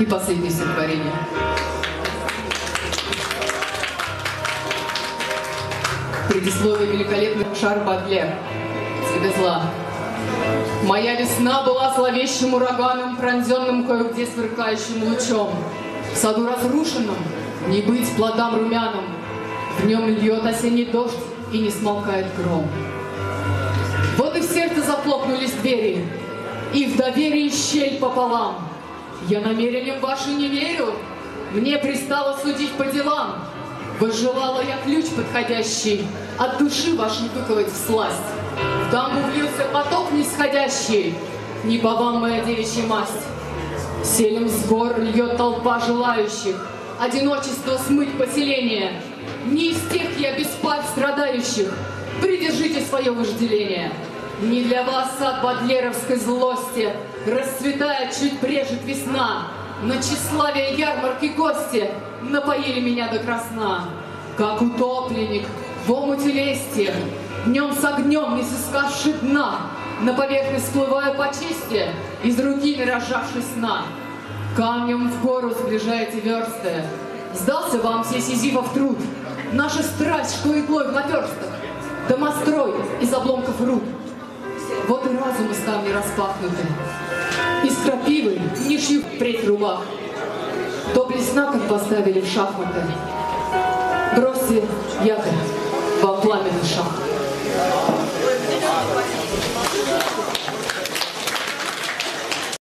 и последнее стихотворение. Предисловие великолепный Шар Бадлер. Тебе. Моя весна была зловещим ураганом, пронзенным кое-где сверкающим лучом. В саду разрушенном не быть плодам румяным, В нем льет осенний дождь и не смолкает гром. Вот и в сердце захлопнулись двери, И в доверии щель пополам. Я намерением ваши не верю, Мне пристало судить по делам. Возжелала я ключ подходящий, От души вашей выковать всласть. В дамбу влился поток нисходящий, Не по вам моя девичья масть. Селем с гор льет толпа желающих Одиночество смыть поселение. Не из тех я без пар страдающих, Придержите свое вожделение. Не для вас сад бадлеровской злости Расцветает, чуть брежет весна. На тщеславие ярмарки гости Напоили меня до красна. Как утопленник в омуте лести, Днем с огнем не сыскавши дна, На поверхность всплываю по чести, Из руки не разжавши сна. Камнем в гору сближаете версты, Сдался вам все сизифов труд, Наша страсть, что иглой в наверстах, Домострой из обломков рук. Вот и разумы ставни распахнуты, Из крапивы не шьют впредь рубах, Доблесть на кон поставили в шахматы. Бросьте якорь во пламенный шаг.